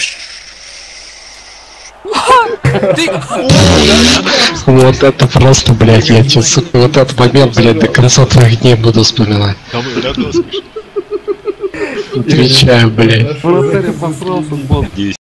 Хорошо. Вот это просто, блядь, я тебе, сука, вот этот момент, блядь, до конца твоих дней буду вспоминать. Отвечаю, блядь. Бот.